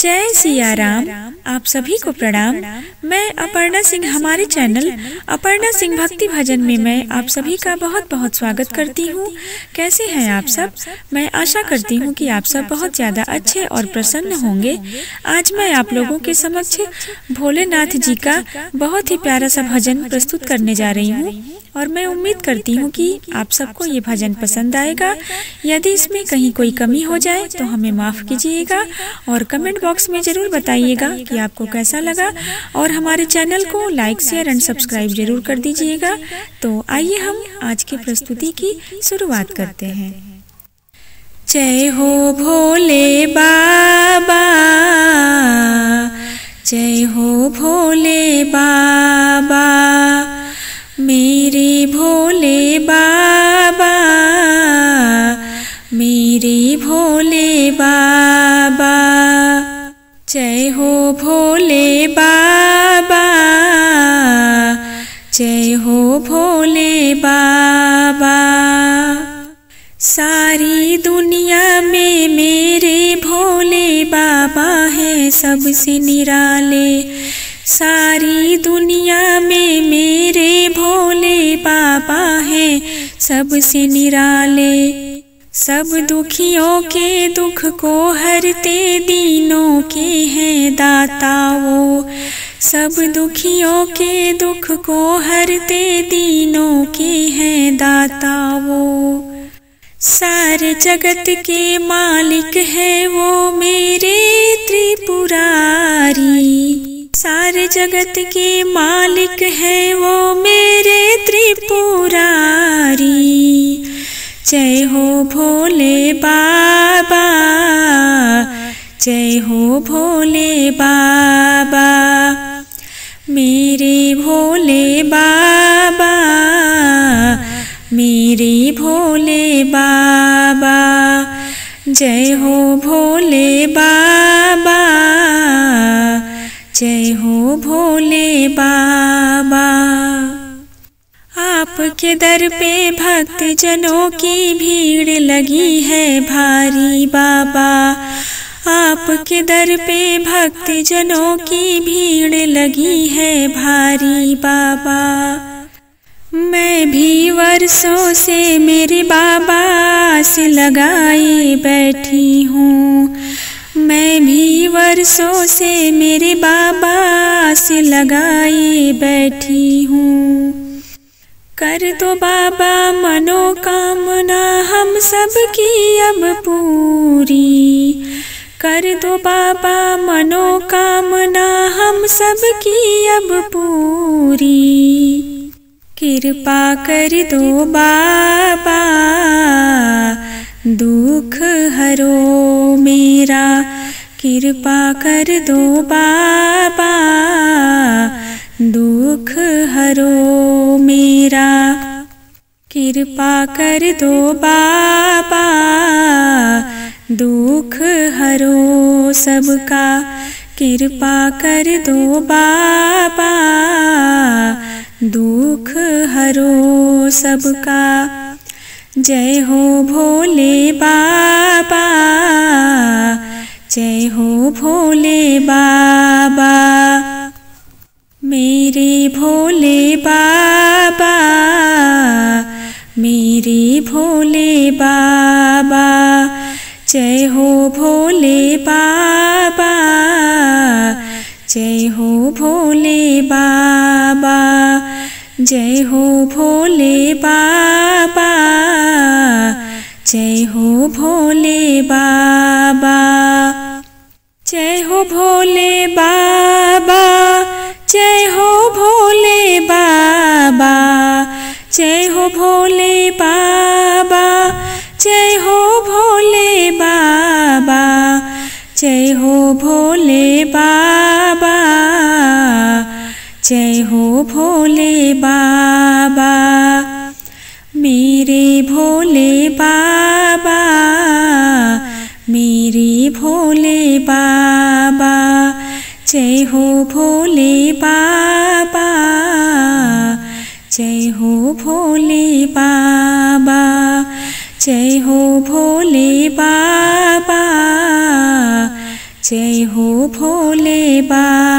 जय सिया राम आप सभी को प्रणाम। मैं अपर्णा सिंह हमारे चैनल अपर्णा सिंह भक्ति भजन में मैं आप सभी का बहुत बहुत स्वागत करती हूँ। कैसे हैं आप सब? मैं आशा करती हूँ कि आप सब बहुत ज़्यादा अच्छे और प्रसन्न होंगे। आज मैं आप लोगों के समक्ष भोलेनाथ जी का बहुत ही प्यारा सा भजन प्रस्तुत करने जा रही हूँ। और मैं उम्मीद करती हूँ कि आप सबको ये भजन पसंद आएगा। यदि इसमें कहीं कोई कमी हो जाए तो हमें माफ़ कीजिएगा और कमेंट बॉक्स में ज़रूर बताइएगा कि आपको कैसा लगा और हमारे चैनल को लाइक शेयर एंड सब्सक्राइब ज़रूर कर दीजिएगा। तो आइए हम आज की प्रस्तुति की शुरुआत करते हैं। जय हो भोले बाबा, जय हो भोले बाबा, मेरे भोले बाबा, मेरे भोले बाबा। जय हो भोले बाबा, जय हो भोले बाबा। सारी दुनिया में मेरे भोले बाबा हैं सबसे निराले सारी दुनिया में मेरे भोले बाबा हैं सबसे निराले सब दुखियों के दुख को हरते दीनों के हैं दाता वो। सब दुखियों के दुख को हरते दीनों के हैं दाता वो। सारे जगत के मालिक है वो मेरे त्रिपुरारी। सारे जगत के मालिक है वो मेरे त्रिपुरारी। जय हो भोले बाबा, जय हो भोले बाबा। मेरे भोले बाबा, मेरे भोले बाबा, जय हो भोले बाबा, जय हो भोले बाबा। आपके दर पे भक्त जनों की भीड़ लगी है भारी बाबा। आपके दर पे भक्त जनों की भीड़ लगी है भारी बाबा। मैं भी वर्षों से मेरे बाबा से लगाए बैठी हूँ। मैं भी वर्षों से मेरे बाबा से लगाए बैठी हूँ। कर दो बाबा मनोकामना, हम सब की अब पूरी। कर दो बाबा मनोकामना, हम सब की अब पूरी। कृपा कर दो बाबा, दुख हरो मेरा। कृपा कर दो बाबा दुख हरो मेरा, कृपा कर दो बाबा। दुख हरो सबका, कृपा कर दो बाबा। दुख हरो सबका, जय हो भोले बाबा। जय हो भोले बाबा। मेरे भोले बाबा, मेरे भोले बाबा, जय हो भोले बाबा, जय हो भोले बाबा, जय हो भोले बाबा, जय हो भोले बाबा, जय हो भोले बाबा। जय हो भोले बाबा, जय हो भोले बाबा, जय हो भोले बाबा, जय हो भोले बाबा, मेरे भोले बाबा, मेरे भोले बाबा, जय हो भोले बाबा। भोले बाबा जय हो भोले बाबा जय हो भोले बाबा